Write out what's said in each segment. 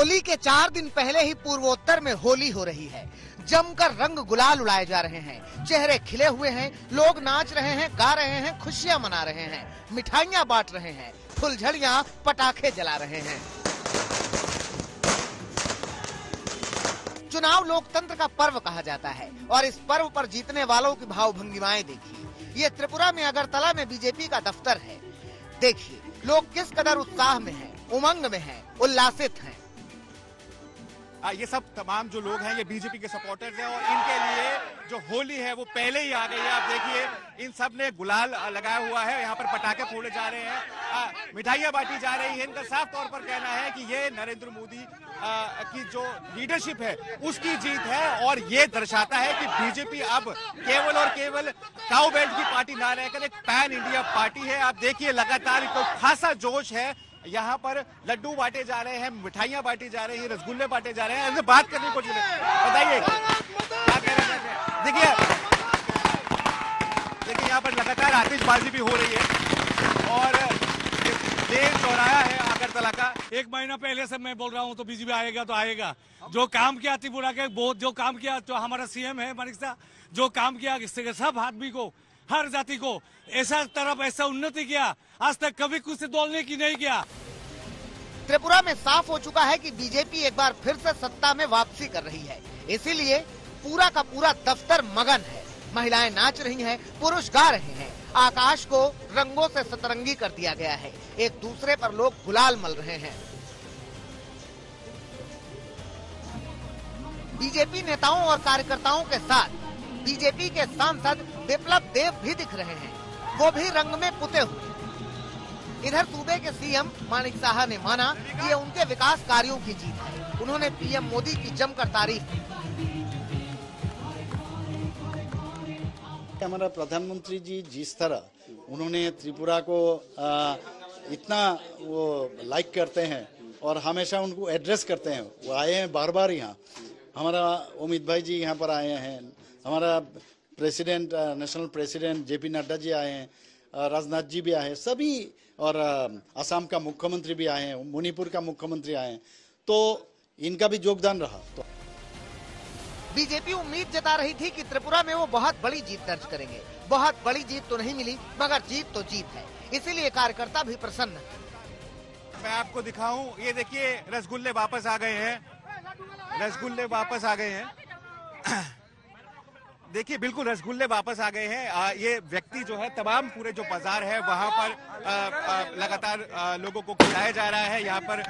होली के चार दिन पहले ही पूर्वोत्तर में होली हो रही है। जमकर रंग गुलाल उड़ाए जा रहे हैं। चेहरे खिले हुए हैं लोग नाच रहे हैं गा रहे हैं खुशियाँ मना रहे हैं मिठाइयाँ बांट रहे हैं फुलझड़ियाँ पटाखे जला रहे हैं। चुनाव लोकतंत्र का पर्व कहा जाता है और इस पर्व पर जीतने वालों की भाव भंगिमाएँ देखिए। ये त्रिपुरा में अगरतला में बीजेपी का दफ्तर है। देखिए लोग किस कदर उत्साह में हैं, उमंग में हैं, उल्लासित हैं। ये सब तमाम जो लोग हैं, ये बीजेपी के सपोर्टर्स हैं और इनके लिए जो होली है वो पहले ही आ गई है। आप देखिए, इन सबने गुलाल लगाया हुआ है। यहाँ पर पटाखे फोड़े जा रहे हैं। मिठाइयाँ बांटी जा रही है। इनका साफ़ तौर पर कहना है कि ये नरेंद्र मोदी की जो लीडरशिप है, उसकी जीत है और ये दर्शाता है कि बीजेपी अब केवल और केवल काउ बेल्ट की पार्टी ना रहकर एक पैन इंडिया पार्टी है। आप देखिए, लगातार इनको खासा जोश है यहाँ पर लड्डू बांटे जा रहे हैं, मिठाइयाँ बांटी जा रही हैं, रसगुल्ले बांटे जा रहे हैं ऐसे बात करने को बताइए रहे हैं देखिए देखिए, यहाँ पर लगातार आतिशबाजी भी हो रही है और देव चौराया है अगरतला का। एक महीना पहले से मैं बोल रहा हूँ तो बीजेपी आएगा तो आएगा। जो काम किया त्रिपुरा के बहुत जो काम किया तो हमारा सीएम है शाह जो काम किया सब आदमी को हर जाति को। ऐसा तरफ़ ऐसा उन्नति किया। आज तक कभी कुछ दौड़ने की नहीं किया। त्रिपुरा में साफ़ हो चुका है कि बीजेपी एक बार फिर से सत्ता में वापसी कर रही है। इसीलिए पूरा का पूरा दफ्तर मगन है। महिलाएँ नाच रही हैं, पुरुष गा रहे हैं। आकाश को रंगों से सतरंगी कर दिया गया है। एक दूसरे पर लोग गुलाल मल रहे हैं। बीजेपी नेताओं और कार्यकर्ताओं के साथ बीजेपी के सांसद विप्लव देव भी दिख रहे हैं। वो भी रंग में पुते हुए। इधर सूबे के सीएम मानिक साहा ने माना कि ये उनके विकास कार्यों की जीत है। उन्होंने पीएम मोदी की जमकर तारीफ़ की। हमारा प्रधानमंत्री जी जिस तरह उन्होंने त्रिपुरा को आ, इतना वो लाइक करते हैं और हमेशा उनको एड्रेस करते हैं वो आए हैं बार बार यहाँ। हमारा अमित भाई जी यहाँ पर आए हैं हमारा president national president JP Nadda ji आए हैं राजनाथ जी भी आए हैं सभी और असम का मुख्यमंत्री भी आए हैं मणिपुर का मुख्यमंत्री आए हैं तो इनका भी योगदान रहा तो। बीजेपी उम्मीद जता रही थी कि त्रिपुरा में वो बहुत बड़ी जीत दर्ज करेंगे। बहुत बड़ी जीत तो नहीं मिली मगर जीत तो जीत है। इसीलिए कार्यकर्ता भी प्रसन्न। मैं आपको दिखाऊँ ये देखिए रसगुल्ले वापस आ गए हैं। रसगुल्ले वापस आ गए हैं। देखिए बिल्कुल रसगुल्ले वापस आ गए हैं। ये व्यक्ति जो है तमाम पूरे जो बाज़ार है वहाँ पर आ, आ, लगातार आ, लोगों को खिलाया जा रहा है। यहाँ पर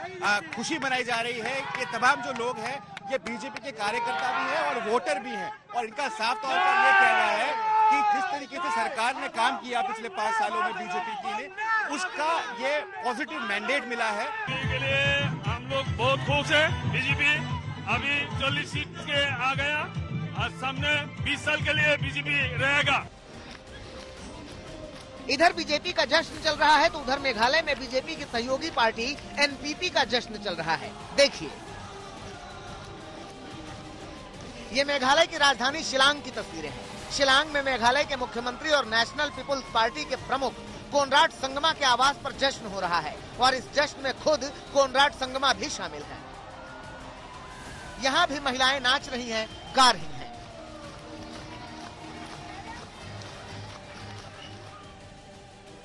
खुशी मनाई जा रही है। ये तमाम जो लोग हैं ये बीजेपी के कार्यकर्ता भी हैं और वोटर भी हैं। और इनका साफ़ तौर पर ये कहना है कि जिस तरीके से सरकार ने काम किया पिछले पाँच सालों में बीजेपी के लिए उसका ये पॉजिटिव मैंडेट मिला है। हम लोग बहुत खुश है। बीजेपी अभी चालीस सीट के आ गया। आज सामने 20 साल के लिए बीजेपी रहेगा। इधर बीजेपी का जश्न चल रहा है तो उधर मेघालय में बीजेपी की सहयोगी पार्टी एनपीपी का जश्न चल रहा है। देखिए। ये मेघालय की राजधानी शिलांग की तस्वीरें हैं। शिलांग में मेघालय के मुख्यमंत्री और नेशनल पीपुल्स पार्टी के प्रमुख कोनराड संगमा के आवास पर जश्न हो रहा है और इस जश्न में खुद कोनराड संगमा भी शामिल है। यहाँ भी महिलाएँ नाच रही हैं, गा रही हैं।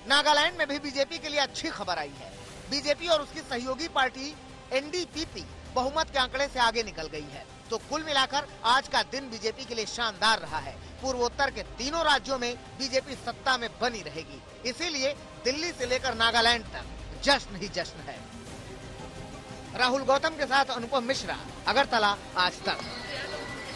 नागालैंड में भी बीजेपी के लिए अच्छी खबर आई है। बीजेपी और उसकी सहयोगी पार्टी एनडीपीपी बहुमत के आंकड़े से आगे निकल गई है। तो कुल मिलाकर आज का दिन बीजेपी के लिए शानदार रहा है। पूर्वोत्तर के तीनों राज्यों में बीजेपी सत्ता में बनी रहेगी। इसीलिए दिल्ली से लेकर नागालैंड तक जश्न ही जश्न है। राहुल गौतम के साथ अनुपम मिश्रा, अगरतला, आज तक।